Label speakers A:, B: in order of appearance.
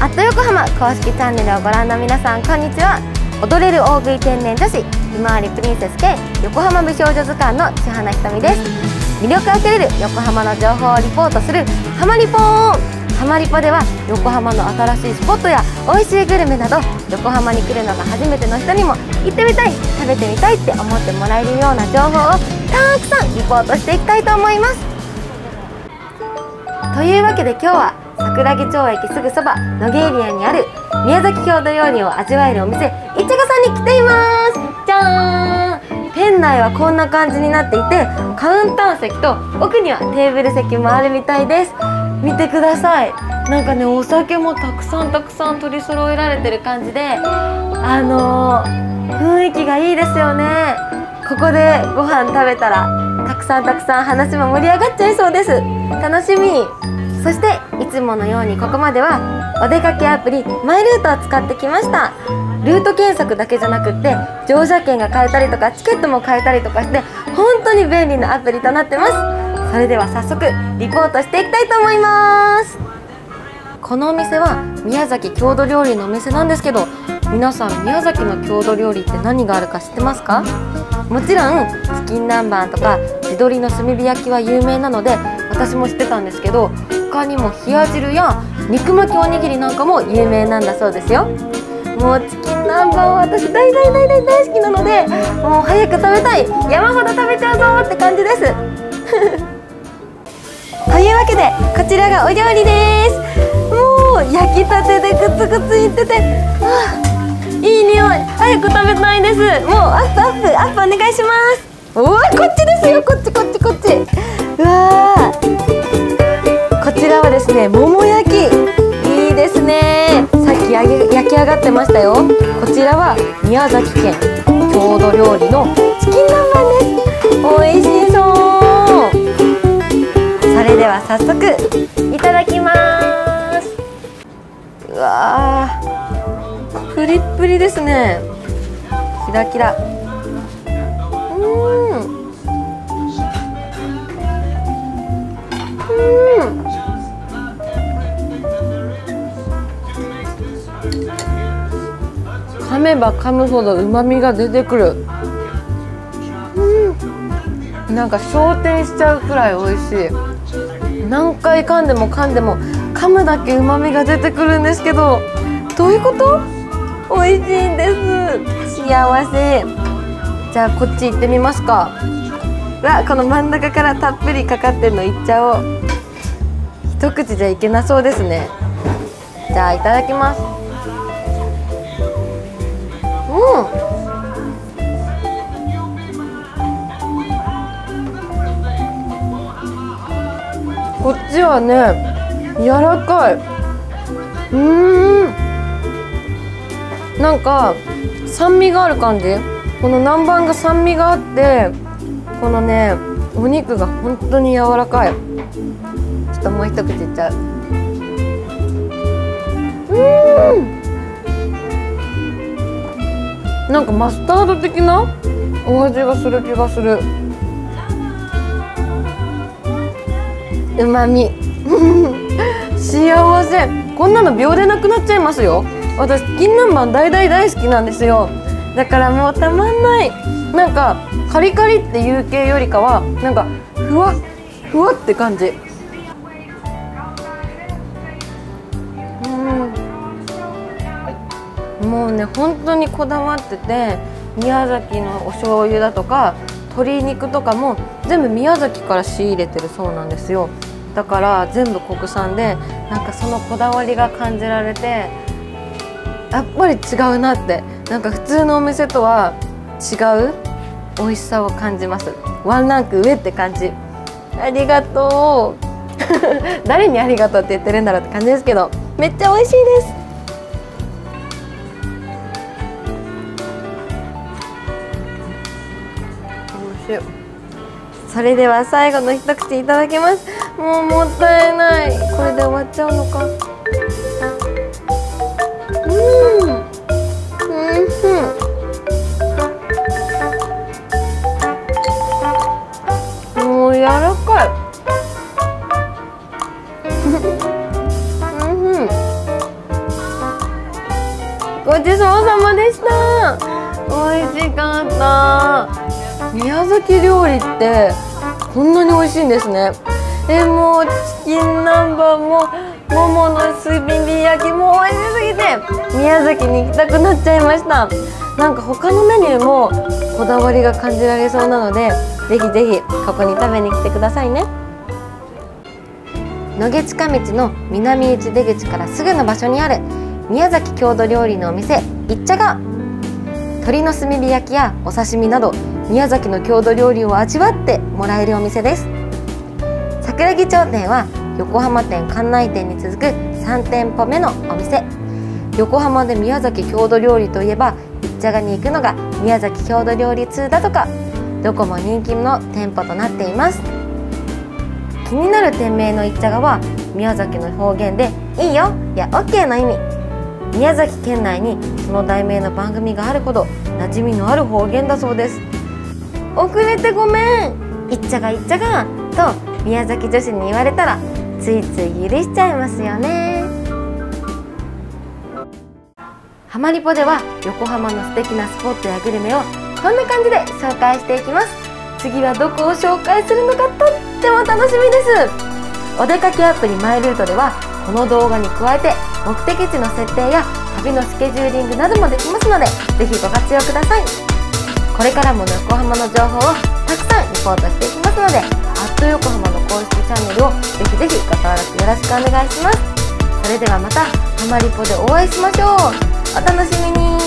A: アット横浜公式チャンネルをご覧の皆さんこんにちは。踊れる大食い天然女子ひまわりプリンセス系横浜美少女図鑑の千花ひとみです。魅力あふれる横浜の情報をリポートするハマリポーンハマリポでは横浜の新しいスポットや美味しいグルメなど横浜に来るのが初めての人にも行ってみたい食べてみたいって思ってもらえるような情報をたくさんリポートしていきたいと思います。というわけで今日は桜木町駅すぐそば野毛エリアにある宮崎郷土料理を味わえるお店いちごさんに来ています。じゃーん。店内はこんな感じになっていてカウンター席と奥にはテーブル席もあるみたいです。見てください。なんかねお酒もたくさんたくさん取り揃えられてる感じであのー、雰囲気がいいですよね。ここでご飯食べたらたくさんたくさん話も盛り上がっちゃいそうです。楽しみ。そしていつものようにここまではお出かけアプリマイルートを使ってきました。ルート検索だけじゃなくって乗車券が買えたりとかチケットも買えたりとかして本当に便利なアプリとなってます。それでは早速リポートしていきたいと思います。このお店は宮崎郷土料理のお店なんですけど皆さん宮崎の郷土料理って何があるか知ってますか？もちろんチキン南蛮とか地鶏の炭火焼きは有名なので私も知ってたんですけど他にも冷や汁や肉巻きおにぎりなんかも有名なんだそうですよ。もうチキン南蛮は私大大大大大好きなのでもう早く食べたい。山ほど食べちゃうぞって感じです。というわけでこちらがお料理です。もう焼きたてでグツグツいっててあいい匂い。早く食べたいです。もうアップアップアップお願いします。おおこっちですよ。こっちこっちこっち。うわですね。さっき焼き上がってましたよ。こちらは宮崎県郷土料理のチキン南蛮です。美味しそう。それでは早速いただきます。うわプリップリですね。キラキラ。めば噛むほど旨味が出てくる。うん。なんか昇天しちゃうくらい美味しい。何回噛んでも噛んでも噛むだけ旨味が出てくるんですけどどういうこと？美味しいんです。幸せ。じゃあこっち行ってみますか。わこの真ん中からたっぷりかかってるのいっちゃおう。一口じゃいけなそうですね。じゃあいただきます。うん。こっちはね柔らかい。うん。なんか酸味がある感じ。この南蛮が酸味があってこのねお肉が本当に柔らかい。ちょっともう一口いっちゃう。うん。なんかマスタード的なお味がする気がする。うまみ。幸せ。こんなの秒でなくなっちゃいますよ。私金南蛮大大大好きなんですよ。だからもうたまんない。なんかカリカリっていう系よりかはなんかふわふわって感じ。もうね本当にこだわってて宮崎のお醤油だとか鶏肉とかも全部宮崎から仕入れてるそうなんですよ。だから全部国産でなんかそのこだわりが感じられてやっぱり違うなって。なんか普通のお店とは違う美味しさを感じます。ワンランク上って感じ。ありがとう。誰にありがとうって言ってるんだろうって感じですけどめっちゃ美味しいです。それでは最後の一口いただきます。もうもったいない。これで終わっちゃうのか。うん。うん。もう柔らかい。うん。ごちそうさまでした。美味しかった。宮崎料理ってこんなに美味しいんですね。えもうチキン南蛮も桃の炭火焼きも美味しすぎて宮崎に行きたくなっちゃいました。なんか他のメニューもこだわりが感じられそうなのでぜひぜひここに食べに来てくださいね。野毛近道の南口出口からすぐの場所にある宮崎郷土料理のお店いっちゃが鶏の炭火焼きやお刺身など宮崎の郷土料理を味わってもらえるお店です。桜木町店は横浜店館内店に続く3店舗目のお店。横浜で宮崎郷土料理といえばいっちゃがに行くのが宮崎郷土料理通だとかどこも人気の店舗となっています。気になる店名のいっちゃがは宮崎の方言で「いいよ」や「OK」の意味。宮崎県内にその題名の番組があるほど馴染みのある方言だそうです。遅れてごめん。いっちゃがいっちゃがと宮崎女子に言われたらついつい許しちゃいますよね。ハマリポでは横浜の素敵なスポットやグルメをこんな感じで紹介していきます。次はどこを紹介するのかとっても楽しみです。お出かけアプリマイルートではこの動画に加えて目的地の設定や旅のスケジューリングなどもできますのでぜひご活用ください。これからも横浜の情報をたくさんリポートしていきますのでアット横浜の公式チャンネルをぜひぜひご登録よろしくお願いします。それではまたハマリポでお会いしましょう。お楽しみに。